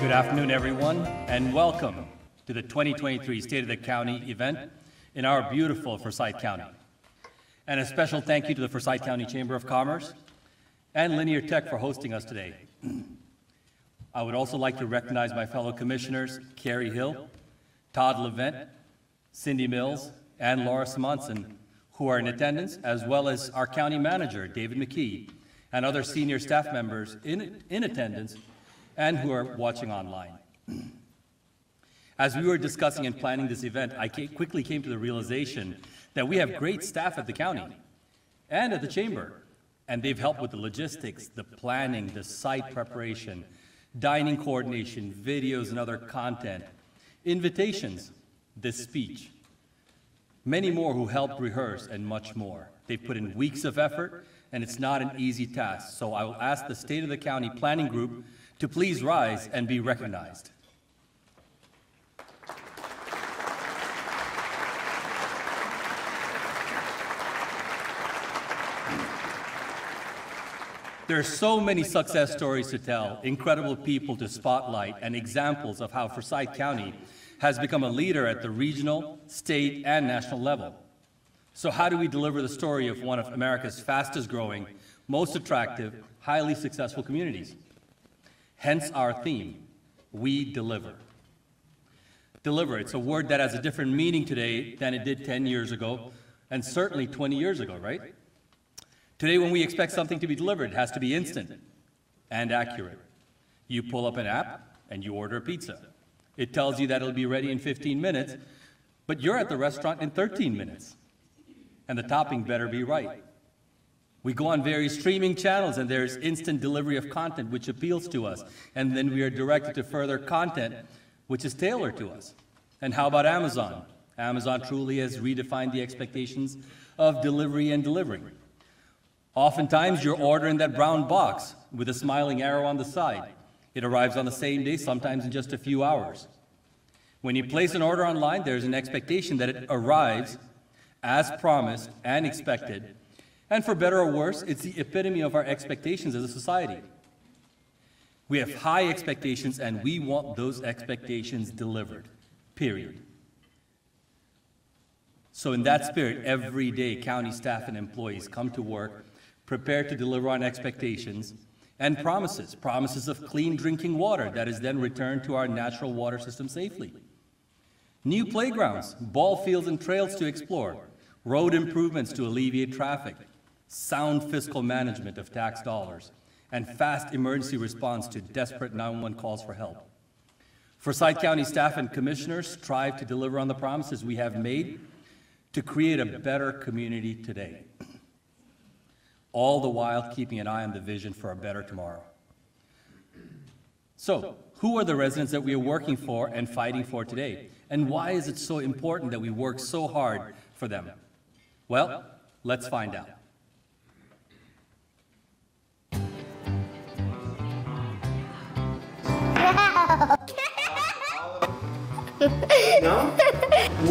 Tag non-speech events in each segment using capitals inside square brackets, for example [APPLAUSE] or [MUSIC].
Good afternoon, everyone, and welcome to the 2023 State of the County event in our beautiful Forsyth County. And a special thank you to the Forsyth County Chamber of Commerce and Lanier Tech for hosting us today. I would also like to recognize my fellow commissioners, Kerry Hill, Todd Levent, Cindy Mills, and Laura Semanson, who are in attendance, as well as our county manager, David McKee, and other senior staff members in, in attendance and who are watching online. As we were discussing and planning this event, I quickly came to the realization that we have great staff at the county and at the chamber, and they've helped with the logistics, the planning, the site preparation, dining coordination, videos and other content, invitations, this speech, many more who helped rehearse, and much more. They've put in weeks of effort, and it's not an easy task. So I will ask the State of the County Planning Group to please rise and be recognized. There are so many success stories to tell, incredible people to spotlight, and examples of how Forsyth County has become a leader at the regional, state, and national level. So how do we deliver the story of one of America's fastest growing, most attractive, highly successful communities? Hence our theme, we deliver. Deliver, it's a word that has a different meaning today than it did 10 years ago, and certainly 20 years ago, right? Today, when we expect something to be delivered, it has to be instant and accurate. You pull up an app and you order a pizza. It tells you that it'll be ready in 15 minutes, but you're at the restaurant in 13 minutes. And the topping better be right. We go on various streaming channels and there's instant delivery of content which appeals to us. And then we are directed to further content which is tailored to us. And how about Amazon? Amazon truly has redefined the expectations of delivery and delivering. Oftentimes you're ordering that brown box with a smiling arrow on the side. It arrives on the same day, sometimes in just a few hours. When you place an order online, there's an expectation that it arrives as promised and expected and for better or worse, it's the epitome of our expectations as a society. We have high expectations and we want those expectations delivered, period. So, in that spirit, every day, county staff and employees come to work prepared to deliver on expectations and promises promises of clean drinking water that is then returned to our natural water system safely. New playgrounds, ball fields, and trails to explore, road improvements to alleviate traffic, sound fiscal management of tax dollars, and fast emergency response to desperate 911 calls for help. Forsyth County staff and commissioners strive to deliver on the promises we have made to create a better community today, all the while keeping an eye on the vision for a better tomorrow. So, who are the residents that we are working for and fighting for today? And why is it so important that we work so hard for them? Well, let's find out. No?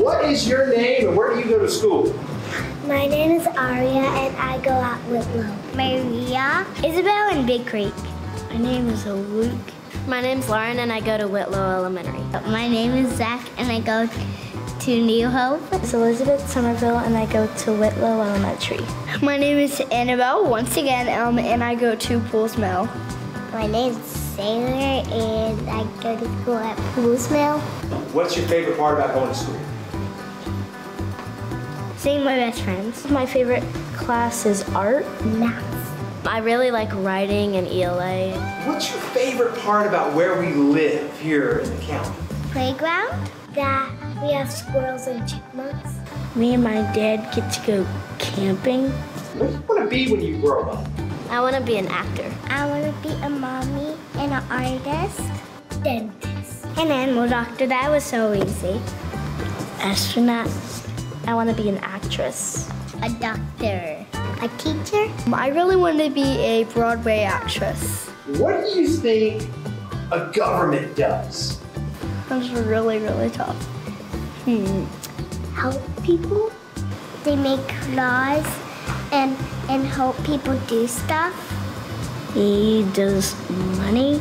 What is your name and where do you go to school? My name is Aria and I go at Whitlow. Maria, Isabel, and Big Creek. My name is Luke. My name's Lauren and I go to Whitlow Elementary. My name is Zach and I go to New Hope. It's Elizabeth Somerville and I go to Whitlow Elementary. My name is Annabelle once again um, and I go to Poole's Mill. My name's Sailor and I go to school at Poole's Mill. What's your favorite part about going to school? Seeing my best friends. My favorite class is art. Math. I really like writing and ELA. What's your favorite part about where we live here in the county? Playground. That we have squirrels and chipmunks. Me and my dad get to go camping. What do you want to be when you grow up? I want to be an actor. I want to be a mommy and an artist. Dentist. An animal doctor. That was so easy. Astronaut. I want to be an actress. A doctor. A teacher. I really want to be a Broadway actress. What do you think a government does? That's really, really tough. Hmm. Help people. They make laws and and help people do stuff. He does money.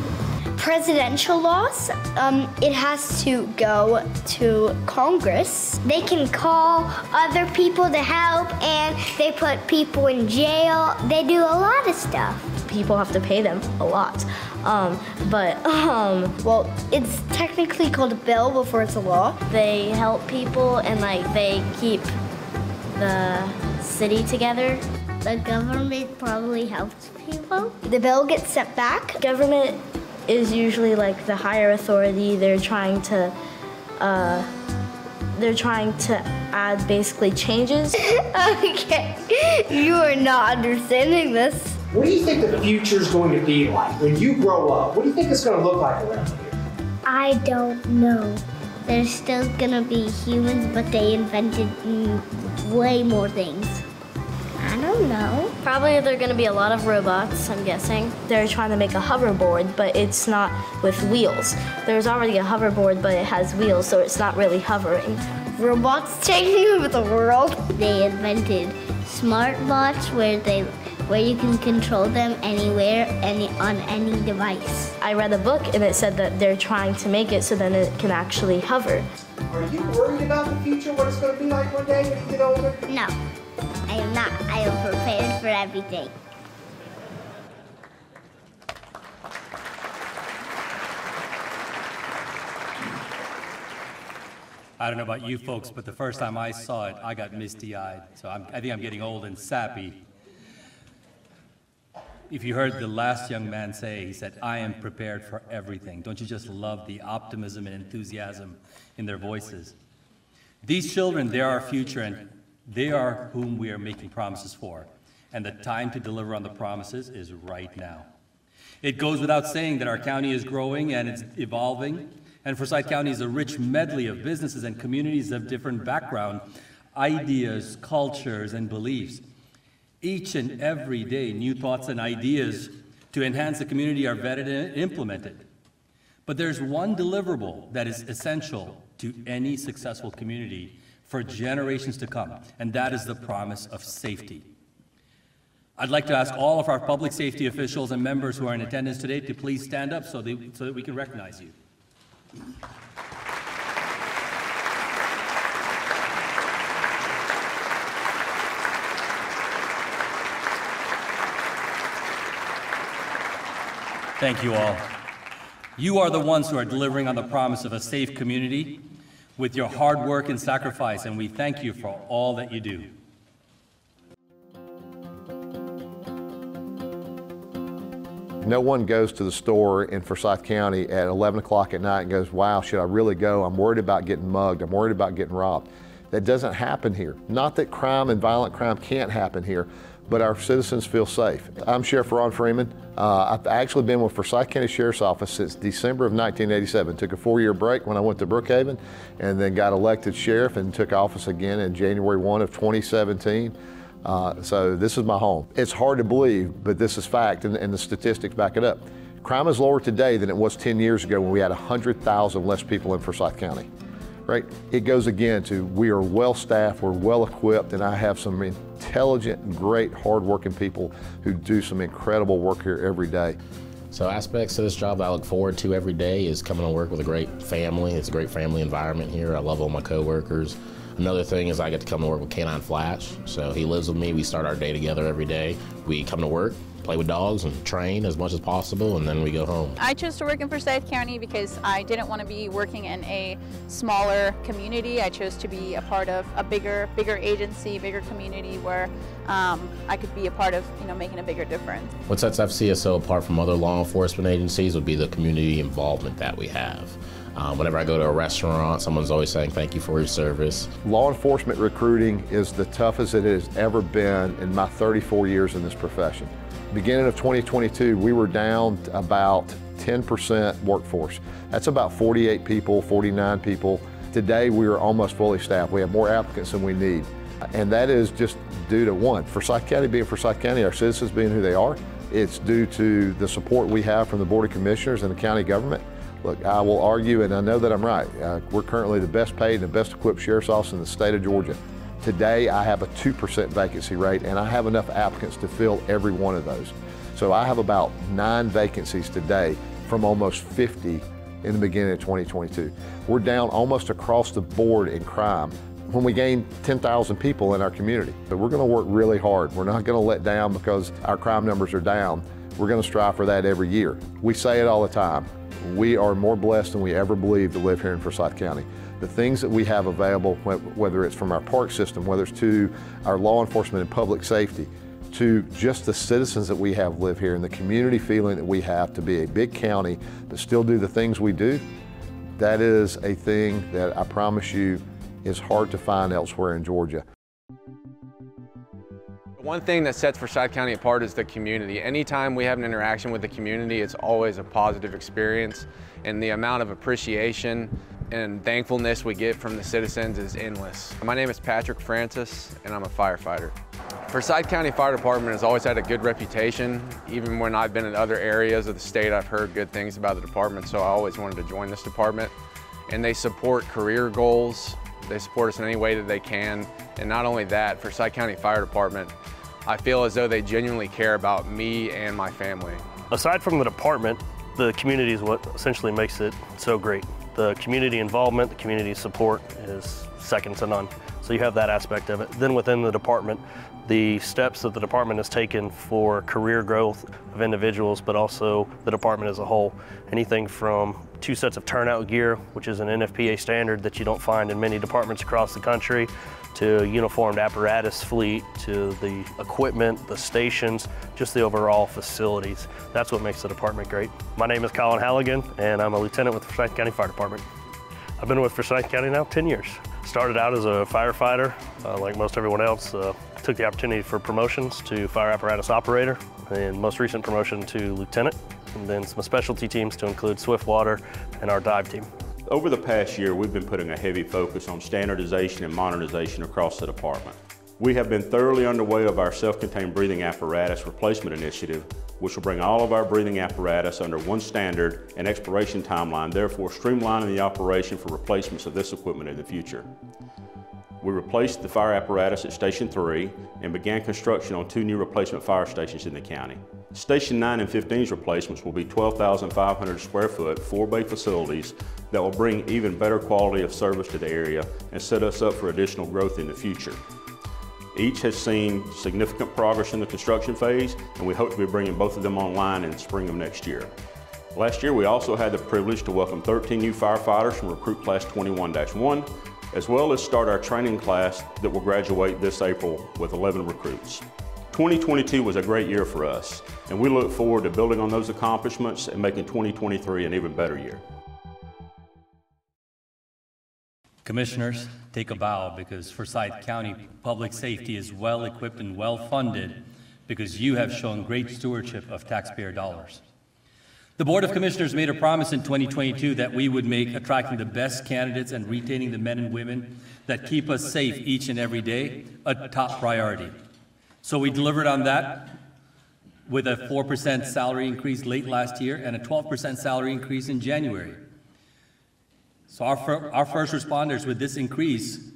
presidential laws, um, it has to go to Congress. They can call other people to help and they put people in jail. They do a lot of stuff. People have to pay them a lot. Um, but, um, well, it's technically called a bill before it's a law. They help people and like they keep the city together. The government probably helps people. The bill gets sent back. Government is usually like the higher authority. They're trying to, uh, they're trying to add basically changes. [LAUGHS] okay, you are not understanding this. What do you think the future is going to be like when you grow up? What do you think it's going to look like around here? I don't know. There's still gonna be humans, but they invented way more things. I don't know. Probably there are going to be a lot of robots, I'm guessing. They're trying to make a hoverboard, but it's not with wheels. There's already a hoverboard, but it has wheels, so it's not really hovering. Robots taking over the world. [LAUGHS] They invented smart bots where they where you can control them anywhere, any on any device. I read a book and it said that they're trying to make it so then it can actually hover. Are you worried about the future, what it's going to be like one day when you get older? No, I am not. I am prepared for everything. I don't know about you folks, but the first time I saw it, I got misty-eyed. So I'm, I think I'm getting old and sappy. If you heard the last young man say, he said, I am prepared for everything. Don't you just love the optimism and enthusiasm in their voices? These children, they're our future, and they are whom we are making promises for. And the time to deliver on the promises is right now. It goes without saying that our county is growing and it's evolving. And Forsyth County is a rich medley of businesses and communities of different background, ideas, cultures, and beliefs. Each and every day, new thoughts and ideas to enhance the community are vetted and implemented. But there's one deliverable that is essential to any successful community for generations to come, and that is the promise of safety. I'd like to ask all of our public safety officials and members who are in attendance today to please stand up so, they, so that we can recognize you. Thank you all. You are the ones who are delivering on the promise of a safe community with your hard work and sacrifice, and we thank you for all that you do. No one goes to the store in Forsyth County at 11 o'clock at night and goes, wow, should I really go? I'm worried about getting mugged. I'm worried about getting robbed. That doesn't happen here. Not that crime and violent crime can't happen here, but our citizens feel safe. I'm Sheriff Ron Freeman. Uh, I've actually been with Forsyth County Sheriff's Office since December of 1987. Took a four-year break when I went to Brookhaven and then got elected sheriff and took office again in January 1 of 2017. Uh, so this is my home. It's hard to believe, but this is fact, and, and the statistics back it up. Crime is lower today than it was 10 years ago when we had 100,000 less people in Forsyth County. Right? It goes again to we are well staffed, we're well equipped, and I have some intelligent, great, hardworking people who do some incredible work here every day. So aspects of this job that I look forward to every day is coming to work with a great family. It's a great family environment here. I love all my coworkers. Another thing is I get to come to work with Canine Flash. So he lives with me. We start our day together every day. We come to work, play with dogs, and train as much as possible, and then we go home. I chose to work in Forsyth County because I didn't want to be working in a smaller community. I chose to be a part of a bigger, bigger agency, bigger community where um, I could be a part of, you know, making a bigger difference. What sets FCSO apart from other law enforcement agencies would be the community involvement that we have. Um, whenever I go to a restaurant, someone's always saying thank you for your service. Law enforcement recruiting is the toughest it has ever been in my 34 years in this profession. Beginning of 2022, we were down about 10% workforce. That's about 48 people, 49 people. Today, we are almost fully staffed. We have more applicants than we need. And that is just due to one, Forsyth County being Forsyth County, our citizens being who they are. It's due to the support we have from the Board of Commissioners and the county government. Look, I will argue, and I know that I'm right. Uh, we're currently the best paid and the best equipped sheriff's office in the state of Georgia. Today, I have a 2% vacancy rate, and I have enough applicants to fill every one of those. So I have about nine vacancies today from almost 50 in the beginning of 2022. We're down almost across the board in crime when we gain 10,000 people in our community. But we're going to work really hard. We're not going to let down because our crime numbers are down. We're going to strive for that every year. We say it all the time. We are more blessed than we ever believed to live here in Forsyth County. The things that we have available, whether it's from our park system, whether it's to our law enforcement and public safety, to just the citizens that we have live here and the community feeling that we have to be a big county but still do the things we do, that is a thing that I promise you is hard to find elsewhere in Georgia. One thing that sets Forsyth County apart is the community. Anytime we have an interaction with the community, it's always a positive experience and the amount of appreciation and thankfulness we get from the citizens is endless. My name is Patrick Francis and I'm a firefighter. Forsyth County Fire Department has always had a good reputation. Even when I've been in other areas of the state, I've heard good things about the department, so I always wanted to join this department. And they support career goals. They support us in any way that they can. And not only that, Forsyth County Fire Department, I feel as though they genuinely care about me and my family. Aside from the department, the community is what essentially makes it so great. The community involvement, the community support is second to none. So you have that aspect of it. Then within the department, the steps that the department has taken for career growth of individuals, but also the department as a whole. Anything from two sets of turnout gear, which is an NFPA standard that you don't find in many departments across the country, to uniformed apparatus fleet, to the equipment, the stations, just the overall facilities. That's what makes the department great. My name is Colin Halligan, and I'm a lieutenant with the Forsyth County Fire Department. I've been with Forsyth County now 10 years. Started out as a firefighter, uh, like most everyone else. Uh, took the opportunity for promotions to fire apparatus operator, and most recent promotion to lieutenant, and then some specialty teams to include Swiftwater and our dive team. Over the past year, we've been putting a heavy focus on standardization and modernization across the department. We have been thoroughly underway of our self-contained breathing apparatus replacement initiative, which will bring all of our breathing apparatus under one standard and expiration timeline, therefore streamlining the operation for replacements of this equipment in the future. We replaced the fire apparatus at Station 3 and began construction on two new replacement fire stations in the county. Station 9 and 15's replacements will be 12,500 square foot, four bay facilities that will bring even better quality of service to the area and set us up for additional growth in the future. Each has seen significant progress in the construction phase and we hope to be bringing both of them online in spring of next year. Last year we also had the privilege to welcome 13 new firefighters from Recruit Class 21-1 as well as start our training class that will graduate this April with 11 recruits. 2022 was a great year for us, and we look forward to building on those accomplishments and making 2023 an even better year. Commissioners, take a bow because Forsyth County Public Safety is well equipped and well funded because you have shown great stewardship of taxpayer dollars. The Board of Commissioners made a promise in 2022 that we would make attracting the best candidates and retaining the men and women that keep us safe each and every day a top priority. So we delivered on that with a 4% salary increase late last year and a 12% salary increase in January. So our, our first responders with this increase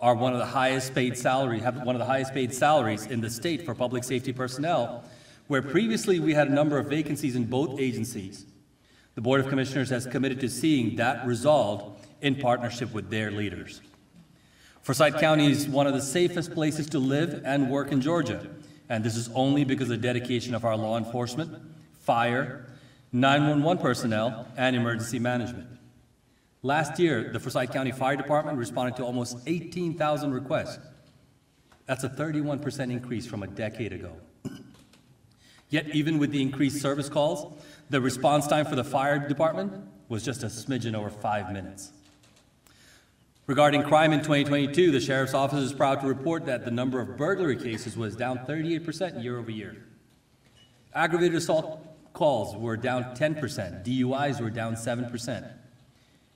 are one of the highest paid salary, have one of the highest paid salaries in the state for public safety personnel, where previously we had a number of vacancies in both agencies. The Board of Commissioners has committed to seeing that resolved in partnership with their leaders. Forsyth County is one of the safest places to live and work in Georgia, and this is only because of the dedication of our law enforcement, fire, 911 personnel, and emergency management. Last year, the Forsyth County Fire Department responded to almost 18,000 requests. That's a 31% increase from a decade ago. Yet, even with the increased service calls, the response time for the fire department was just a smidgen over five minutes. Regarding crime in 2022, the Sheriff's Office is proud to report that the number of burglary cases was down 38% year over year. Aggravated assault calls were down 10%, DUIs were down 7%.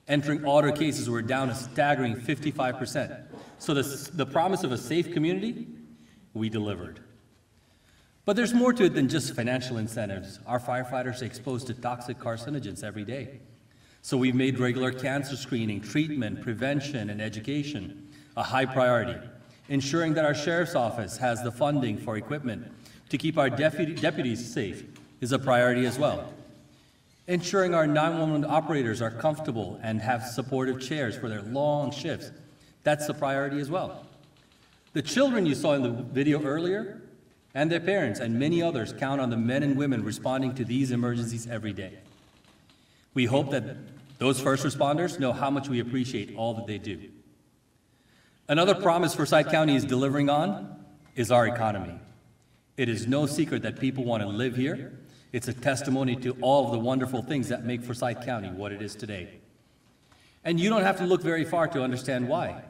Entering auto cases were down a staggering 55%. So the, the promise of a safe community, we delivered. But there's more to it than just financial incentives. Our firefighters are exposed to toxic carcinogens every day. So we've made regular cancer screening, treatment, prevention, and education a high priority, ensuring that our sheriff's office has the funding for equipment to keep our deputies safe is a priority as well. ensuring our 911 operators are comfortable and have supportive chairs for their long shifts. That's a priority as well. The children you saw in the video earlier and their parents and many others count on the men and women responding to these emergencies every day. We hope that those first responders know how much we appreciate all that they do. Another promise for Forsyth County is delivering on is our economy. It is no secret that people want to live here. It's a testimony to all of the wonderful things that make Forsyth County what it is today. And you don't have to look very far to understand why.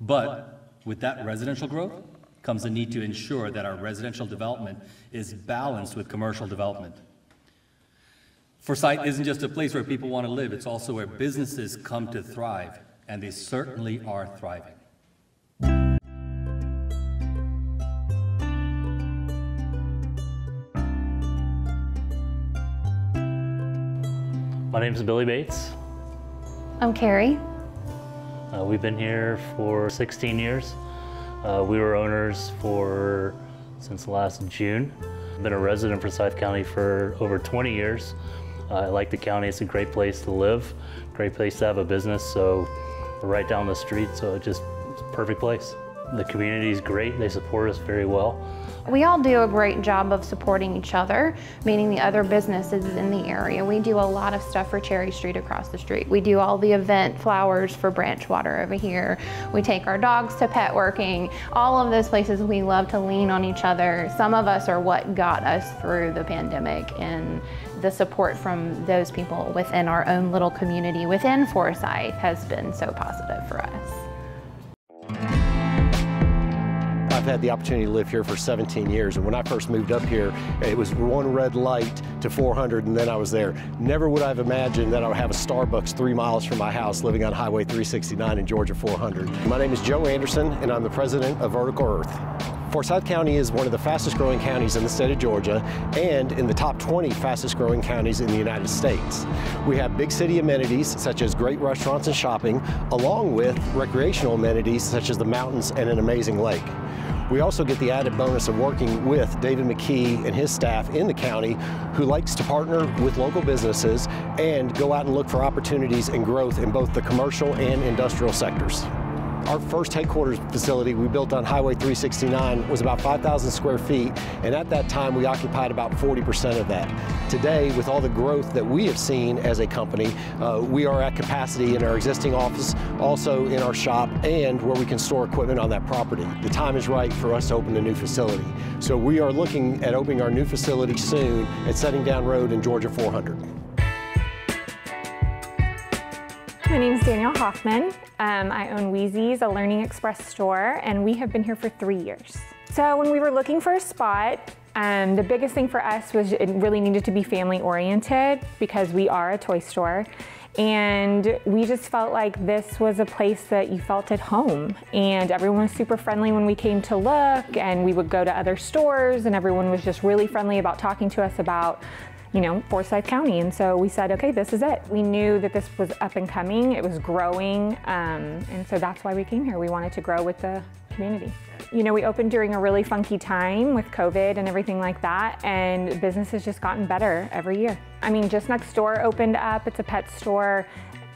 But with that residential growth comes the need to ensure that our residential development is balanced with commercial development. Forsyth isn't just a place where people want to live, it's also where businesses come to thrive, and they certainly are thriving. My name is Billy Bates. I'm Carrie. Uh, we've been here for 16 years. Uh, we were owners for since last June. I've been a resident of Forsyth County for over 20 years. I like the county. It's a great place to live, great place to have a business. So right down the street, so it just it's perfect place. The community is great. They support us very well. We all do a great job of supporting each other, meaning the other businesses in the area. We do a lot of stuff for Cherry Street across the street. We do all the event flowers for Branchwater over here. We take our dogs to pet working. All of those places we love to lean on each other. Some of us are what got us through the pandemic and the support from those people within our own little community within Forsyth has been so positive for us. I've had the opportunity to live here for 17 years, and when I first moved up here, it was one red light to 400, and then I was there. Never would I have imagined that I would have a Starbucks three miles from my house living on Highway 369 in Georgia 400. My name is Joe Anderson, and I'm the president of Vertical Earth. Forsyth County is one of the fastest growing counties in the state of Georgia and in the top 20 fastest growing counties in the United States. We have big city amenities such as great restaurants and shopping, along with recreational amenities such as the mountains and an amazing lake. We also get the added bonus of working with David McKee and his staff in the county who likes to partner with local businesses and go out and look for opportunities and growth in both the commercial and industrial sectors. Our first headquarters facility we built on Highway 369 was about 5,000 square feet, and at that time we occupied about 40% of that. Today, with all the growth that we have seen as a company, uh, we are at capacity in our existing office, also in our shop, and where we can store equipment on that property. The time is right for us to open a new facility. So we are looking at opening our new facility soon at Settingdown Road in Georgia 400. My name is Danielle Hoffman. Um, I own Wheezy's, a Learning Express store, and we have been here for three years. So when we were looking for a spot, um, the biggest thing for us was it really needed to be family oriented because we are a toy store. And we just felt like this was a place that you felt at home. And everyone was super friendly when we came to look, and we would go to other stores, and everyone was just really friendly about talking to us about you know, Forsyth County. And so we said, okay, this is it. We knew that this was up and coming, it was growing, um, and so that's why we came here. We wanted to grow with the community. You know, we opened during a really funky time with COVID and everything like that, and business has just gotten better every year. I mean, just next door opened up, it's a pet store.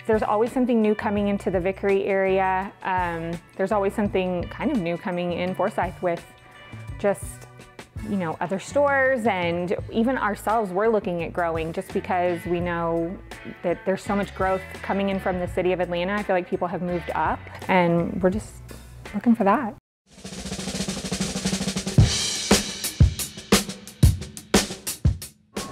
There's always something new coming into the Vickery area. Um, there's always something kind of new coming in Forsyth with just you know, other stores and even ourselves, we're looking at growing just because we know that there's so much growth coming in from the city of Atlanta. I feel like people have moved up and we're just looking for that.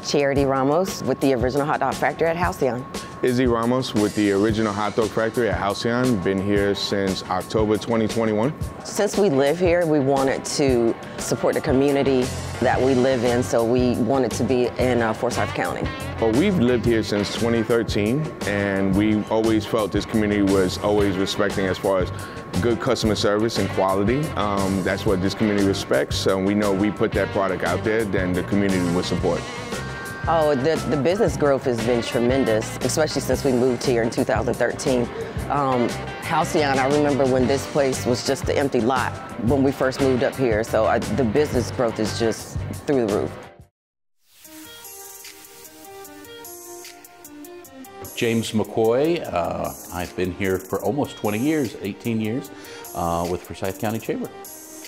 Charity Ramos with the original hot dog factory at Halcyon. Izzy Ramos with the original hot dog factory at Halcyon. Been here since October 2021. Since we live here, we wanted to support the community that we live in, so we wanted to be in uh, Forsyth County. Well, we've lived here since 2013, and we always felt this community was always respecting as far as good customer service and quality. Um, that's what this community respects, so we know we put that product out there, then the community will support. Oh, the, the business growth has been tremendous, especially since we moved here in 2013. Um, Halcyon, I remember when this place was just an empty lot when we first moved up here, so I, the business growth is just through the roof. James McCoy. Uh, I've been here for almost 20 years, 18 years, uh, with Forsyth County Chamber.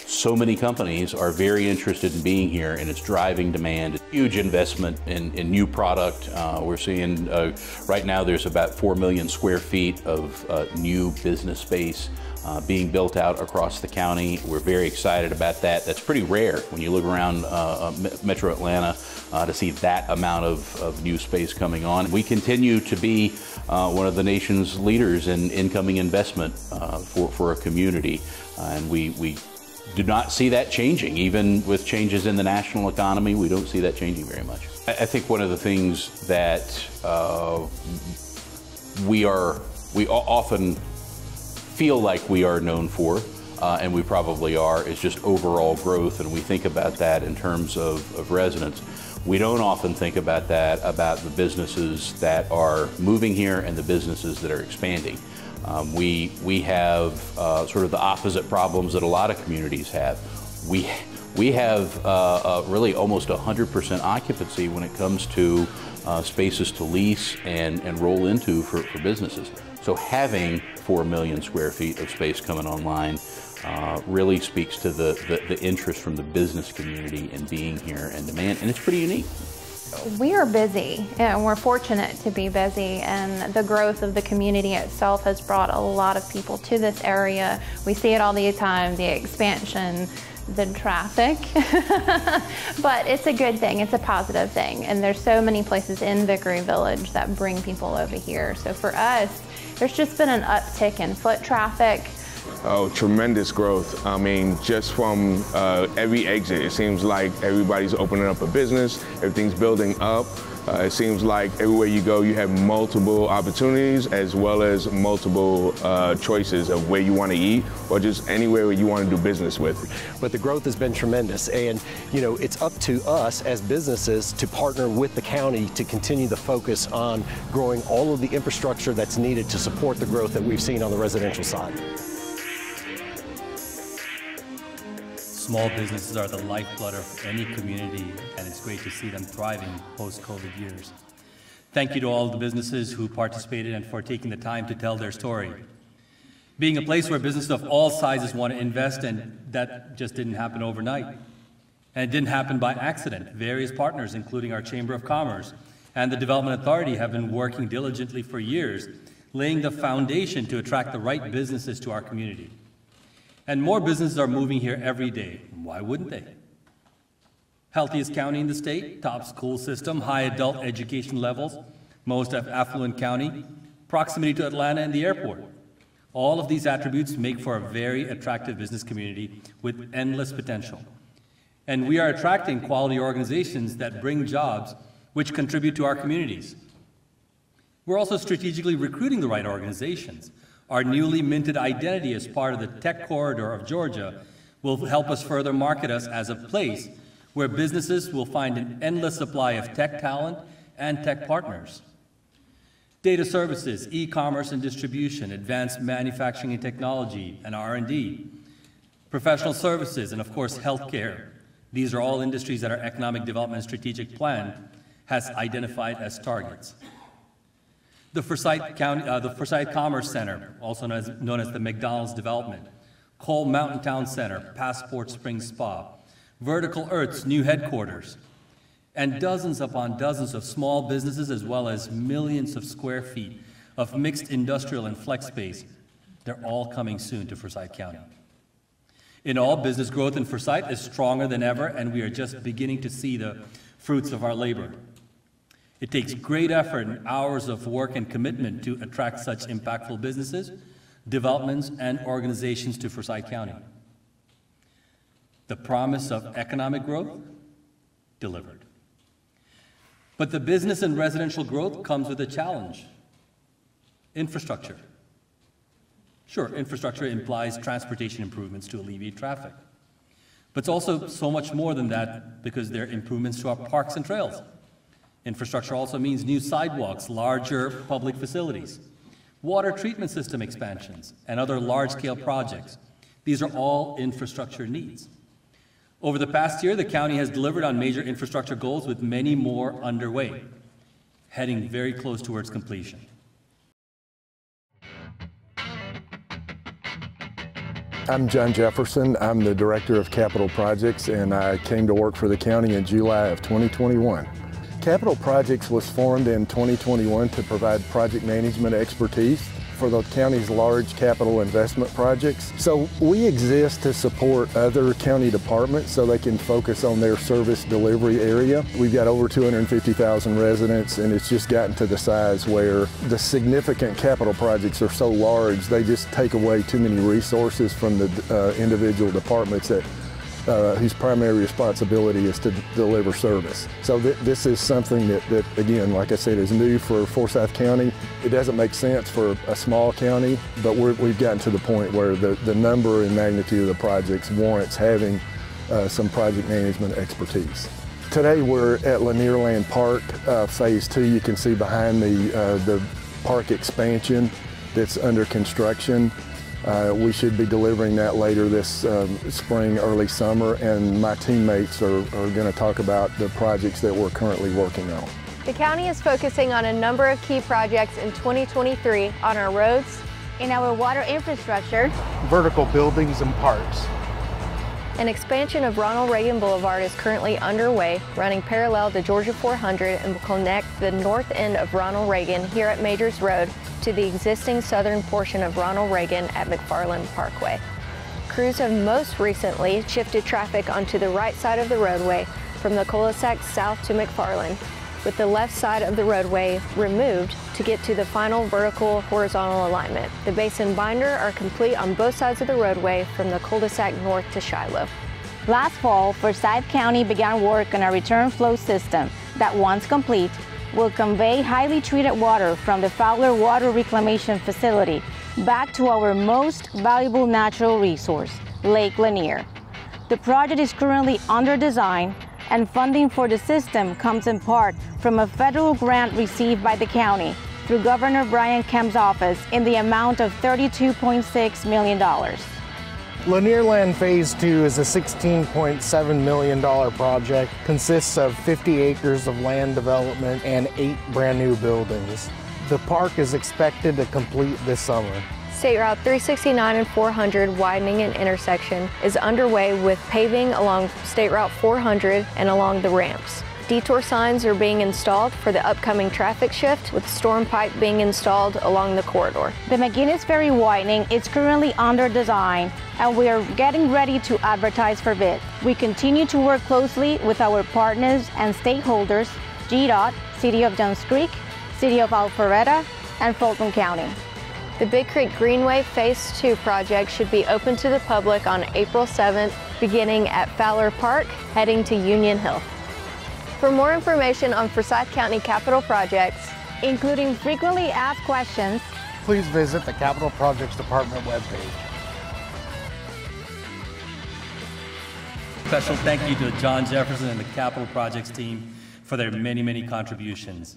So many companies are very interested in being here and it's driving demand. Huge investment in, in new product. Uh, we're seeing uh, right now there's about 4 million square feet of uh, new business space uh, being built out across the county. We're very excited about that. That's pretty rare when you look around uh, uh Metro Atlanta to see that amount of, of, new space coming on. We continue to be one of the nation's leaders in incoming investment for, for a community. and we, we do not see that changing. Even with changes in the national economy, we don't see that changing very much. I, think one of the things that we are, we often feel like we are known for, uh, and we probably are, is just overall growth. And we think about that in terms of, of residents. We don't often think about that, about the businesses that are moving here and the businesses that are expanding. Um, we, we have uh, sort of the opposite problems that a lot of communities have. We, we have uh, uh really almost 100% occupancy when it comes to uh, spaces to lease and, and roll into for, for businesses. So having 4 million square feet of space coming online uh, really speaks to the, the, the, interest from the business community in being here and demand, and it's pretty unique. We are busy, and we're fortunate to be busy, and the growth of the community itself has brought a lot of people to this area. We see it all the time, the expansion, the traffic, [LAUGHS] but it's a good thing, it's a positive thing, and there's so many places in Vickery Village that bring people over here. So for us, there's just been an uptick in foot traffic. Oh, tremendous growth. I mean, just from uh, every exit, it seems like everybody's opening up a business, everything's building up. Uh, it seems like everywhere you go, you have multiple opportunities as well as multiple uh, choices of where you want to eat or just anywhere you want to do business with. But the growth has been tremendous, and you know it's up to us as businesses to partner with the county to continue the focus on growing all of the infrastructure that's needed to support the growth that we've seen on the residential side. Small businesses are the lifeblood of any community, and it's great to see them thriving post-COVID years. Thank you to all the businesses who participated and for taking the time to tell their story. Being a place where businesses of all sizes want to invest, and that just didn't happen overnight. And it didn't happen by accident. Various partners, including our Chamber of Commerce and the Development Authority, have been working diligently for years, laying the foundation to attract the right businesses to our community. And more businesses are moving here every day. Why wouldn't they? Healthiest county in the state, top school system, high adult education levels, most affluent county, proximity to Atlanta and the airport. All of these attributes make for a very attractive business community with endless potential. And we are attracting quality organizations that bring jobs which contribute to our communities. We're also strategically recruiting the right organizations our newly minted identity as part of the tech corridor of Georgia will help us further market us as a place where businesses will find an endless supply of tech talent and tech partners. Data services, e-commerce and distribution, advanced manufacturing and technology, and R&D, professional services, and of course, healthcare. These are all industries that our Economic Development Strategic Plan has identified as targets. The Forsyth, County, uh, the Forsyth Commerce Center, also known as, known as the McDonald's Development, Coal Mountain Town Center, Passport Springs Spa, Vertical Earth's new headquarters, and dozens upon dozens of small businesses as well as millions of square feet of mixed industrial and flex space. They're all coming soon to Forsyth County. In all, business growth in Forsyth is stronger than ever, and we are just beginning to see the fruits of our labor. It takes great effort and hours of work and commitment to attract such impactful businesses, developments, and organizations to Forsyth County. The promise of economic growth delivered. But the business and residential growth comes with a challenge infrastructure. Sure, infrastructure implies transportation improvements to alleviate traffic. But it's also so much more than that because there are improvements to our parks and trails. Infrastructure also means new sidewalks, larger public facilities, water treatment system expansions, and other large-scale projects. These are all infrastructure needs. Over the past year, the county has delivered on major infrastructure goals with many more underway, heading very close towards completion. I'm John Jefferson. I'm the Director of Capital Projects, and I came to work for the county in July of 2021. Capital Projects was formed in 2021 to provide project management expertise for the county's large capital investment projects. So we exist to support other county departments so they can focus on their service delivery area. We've got over 250,000 residents and it's just gotten to the size where the significant capital projects are so large they just take away too many resources from the uh, individual departments that uh, whose primary responsibility is to deliver service. So th this is something that, that, again, like I said, is new for Forsyth County. It doesn't make sense for a small county, but we have gotten to the point where the, the number and magnitude of the projects warrants having uh, some project management expertise. Today we're at Lanierland Park, uh, Phase 2. You can see behind me uh, the park expansion that's under construction. Uh, we should be delivering that later this um, spring, early summer, and my teammates are, are going to talk about the projects that we're currently working on. The county is focusing on a number of key projects in 2023 on our roads, in our water infrastructure, vertical buildings and parks. An expansion of Ronald Reagan Boulevard is currently underway, running parallel to Georgia 400 and will connect the north end of Ronald Reagan here at Majors Road to the existing southern portion of Ronald Reagan at McFarland Parkway. Crews have most recently shifted traffic onto the right side of the roadway from the cul-de-sac south to McFarland, with the left side of the roadway removed to get to the final vertical horizontal alignment. The base and binder are complete on both sides of the roadway from the cul-de-sac north to Shiloh. Last fall, Forsyth County began work on a return flow system that once complete will convey highly treated water from the Fowler Water Reclamation Facility back to our most valuable natural resource, Lake Lanier. The project is currently under design and funding for the system comes in part from a federal grant received by the county through Governor Brian Kemp's office in the amount of $32.6 million. Lanierland Phase 2 is a $16.7 million project, consists of 50 acres of land development and eight brand new buildings. The park is expected to complete this summer. State Route 369 and 400 widening and intersection is underway with paving along State Route 400 and along the ramps. Detour signs are being installed for the upcoming traffic shift with storm pipe being installed along the corridor. The McGinnis Ferry widening is currently under design and we are getting ready to advertise for bid. We continue to work closely with our partners and stakeholders, GDOT, City of Johns Creek, City of Alpharetta, and Fulton County. The Big Creek Greenway Phase 2 project should be open to the public on April 7th, beginning at Fowler Park, heading to Union Hill. For more information on Forsyth County capital projects, including frequently asked questions, please visit the Capital Projects Department webpage. Special thank you to John Jefferson and the Capital Projects team for their many, many contributions.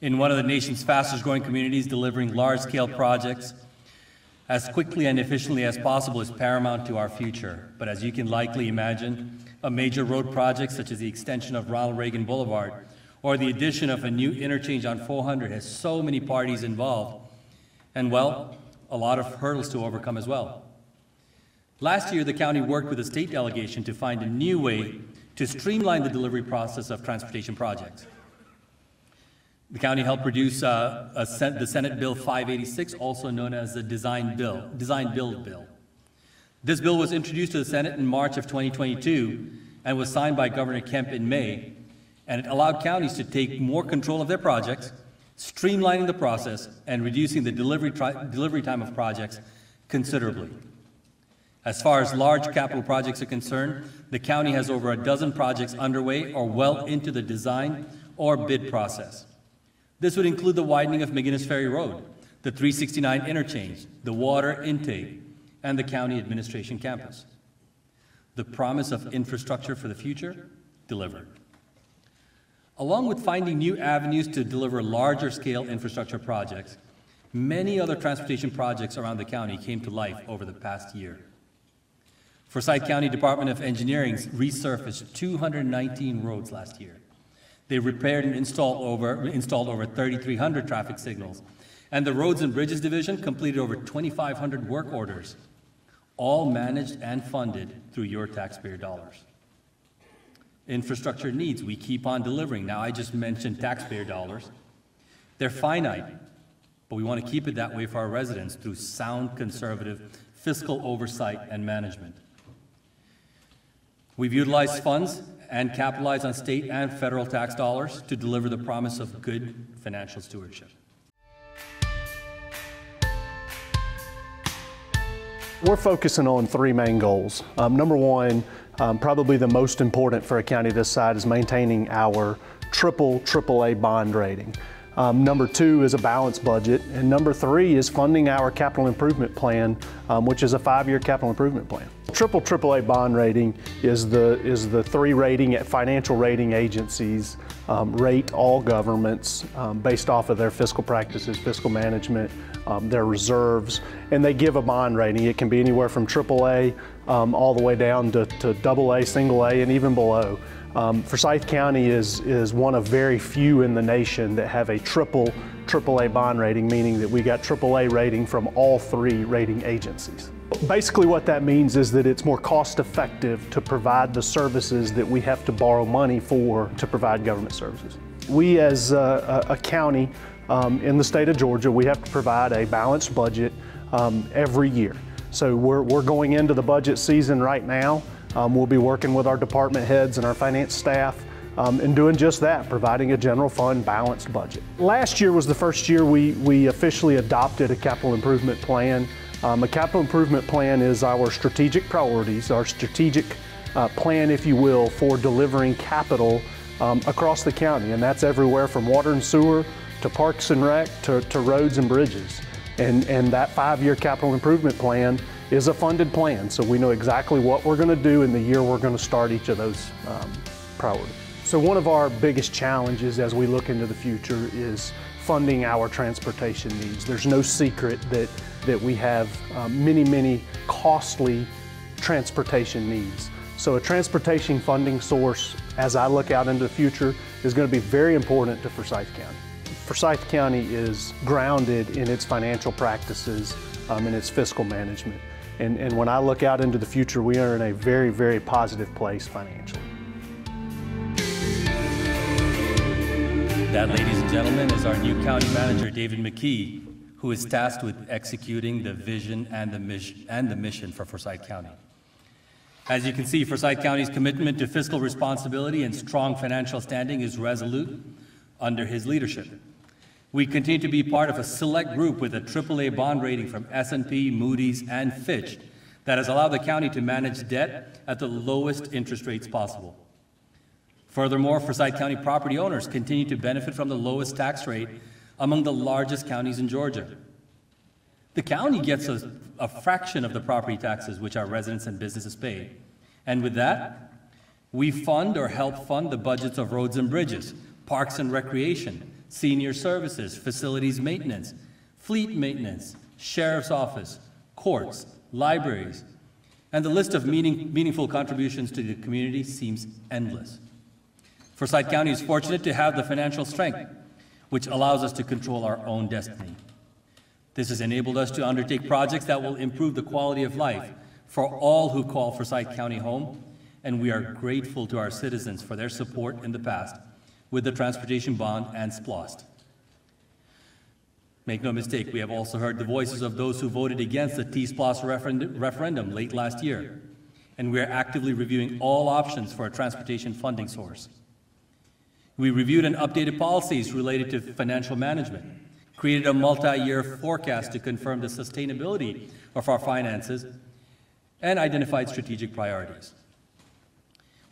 In one of the nation's fastest growing communities, delivering large scale projects as quickly and efficiently as possible is paramount to our future. But as you can likely imagine, a major road project such as the extension of Ronald Reagan Boulevard or the addition of a new interchange on 400 has so many parties involved and, well, a lot of hurdles to overcome as well. Last year, the county worked with the state delegation to find a new way to streamline the delivery process of transportation projects. The county helped produce uh, Sen the Senate Bill 586, also known as the Design Bill, Design Build Bill. This bill was introduced to the Senate in March of 2022 and was signed by Governor Kemp in May, and it allowed counties to take more control of their projects, streamlining the process and reducing the delivery, delivery time of projects considerably. As far as large capital projects are concerned, the county has over a dozen projects underway or well into the design or bid process. This would include the widening of McGinnis Ferry Road, the 369 interchange, the water intake, and the county administration campus. The promise of infrastructure for the future delivered. Along with finding new avenues to deliver larger scale infrastructure projects, many other transportation projects around the county came to life over the past year. Forsyth County Department of Engineering resurfaced 219 roads last year. They repaired and installed over, installed over 3,300 traffic signals. And the Roads and Bridges Division completed over 2,500 work orders all managed and funded through your taxpayer dollars. Infrastructure needs, we keep on delivering. Now, I just mentioned taxpayer dollars. They're finite, but we want to keep it that way for our residents through sound, conservative fiscal oversight and management. We've utilized funds and capitalize on state and federal tax dollars to deliver the promise of good financial stewardship. We're focusing on three main goals. Um, number one, um, probably the most important for a county this size is maintaining our triple AAA bond rating. Um, number two is a balanced budget. And number three is funding our capital improvement plan, um, which is a five-year capital improvement plan. Triple AAA bond rating is the, is the three rating at financial rating agencies um, rate all governments um, based off of their fiscal practices, fiscal management, um, their reserves, and they give a bond rating. It can be anywhere from AAA um, all the way down to, to AA, single A, and even below. Um, Forsyth County is, is one of very few in the nation that have a triple AAA bond rating, meaning that we got AAA rating from all three rating agencies. Basically what that means is that it's more cost effective to provide the services that we have to borrow money for to provide government services. We as a, a county um, in the state of Georgia, we have to provide a balanced budget um, every year. So we're, we're going into the budget season right now um, we'll be working with our department heads and our finance staff um, doing just that, providing a general fund balanced budget. Last year was the first year we, we officially adopted a capital improvement plan. Um, a capital improvement plan is our strategic priorities, our strategic uh, plan, if you will, for delivering capital um, across the county. And that's everywhere from water and sewer to parks and rec to, to roads and bridges. And, and that five-year capital improvement plan is a funded plan, so we know exactly what we're going to do in the year we're going to start each of those um, priorities. So one of our biggest challenges as we look into the future is funding our transportation needs. There's no secret that, that we have um, many, many costly transportation needs. So a transportation funding source, as I look out into the future, is going to be very important to Forsyth County. Forsyth County is grounded in its financial practices um, and its fiscal management. And, and when I look out into the future, we are in a very, very positive place financially. That, ladies and gentlemen, is our new county manager, David McKee, who is tasked with executing the vision and the mission, and the mission for Forsyth County. As you can see, Forsyth County's commitment to fiscal responsibility and strong financial standing is resolute under his leadership. We continue to be part of a select group with a AAA bond rating from S&P, Moody's, and Fitch that has allowed the county to manage debt at the lowest interest rates possible. Furthermore, Forsyth County property owners continue to benefit from the lowest tax rate among the largest counties in Georgia. The county gets a, a fraction of the property taxes which our residents and businesses pay. And with that, we fund or help fund the budgets of roads and bridges, parks and recreation, senior services, facilities maintenance, fleet maintenance, sheriff's office, courts, libraries, and the list of meaning, meaningful contributions to the community seems endless. Forsyth County is fortunate to have the financial strength, which allows us to control our own destiny. This has enabled us to undertake projects that will improve the quality of life for all who call Forsyth County home, and we are grateful to our citizens for their support in the past with the transportation bond and SPLOST. Make no mistake, we have also heard the voices of those who voted against the T-SPLOST referendum late last year, and we are actively reviewing all options for a transportation funding source. We reviewed and updated policies related to financial management, created a multi-year forecast to confirm the sustainability of our finances, and identified strategic priorities.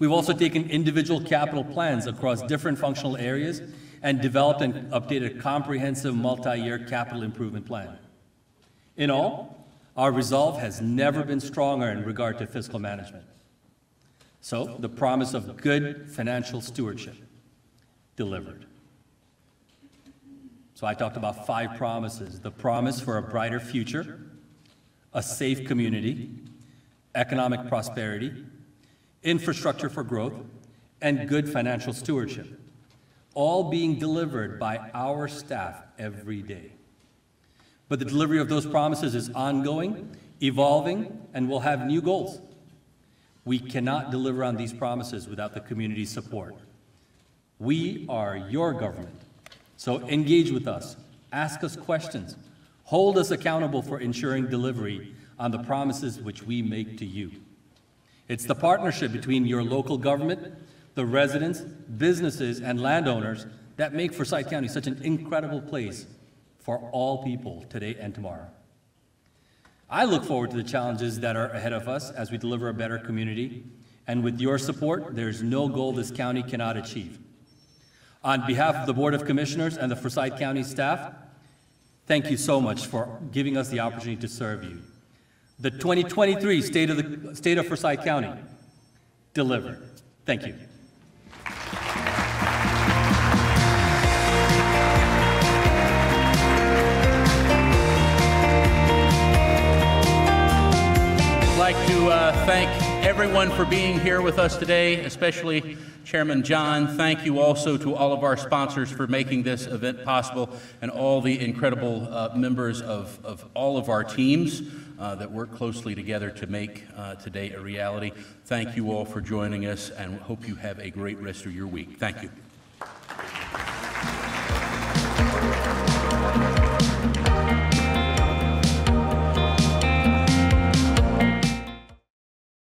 We've also taken individual capital plans across different functional areas and developed and updated a comprehensive multi-year capital improvement plan. In all, our resolve has never been stronger in regard to fiscal management. So, the promise of good financial stewardship delivered. So, I talked about five promises the promise for a brighter future, a safe community, economic prosperity, infrastructure for growth, and good financial stewardship, all being delivered by our staff every day. But the delivery of those promises is ongoing evolving, and will have new goals. We cannot deliver on these promises without the community's support. We are your government, so engage with us, ask us questions, hold us accountable for ensuring delivery on the promises which we make to you. It's the partnership between your local government, the residents, businesses, and landowners that make Forsyth County such an incredible place for all people today and tomorrow. I look forward to the challenges that are ahead of us as we deliver a better community, and with your support, there's no goal this county cannot achieve. On behalf of the Board of Commissioners and the Forsyth County staff, thank you so much for giving us the opportunity to serve you. The 2023 State of, the, State of Forsyth County delivered. Thank you. I'd like to uh, thank everyone for being here with us today, especially Chairman John. Thank you also to all of our sponsors for making this event possible and all the incredible uh, members of, of all of our teams uh, that work closely together to make uh, today a reality. Thank you all for joining us and hope you have a great rest of your week. Thank you.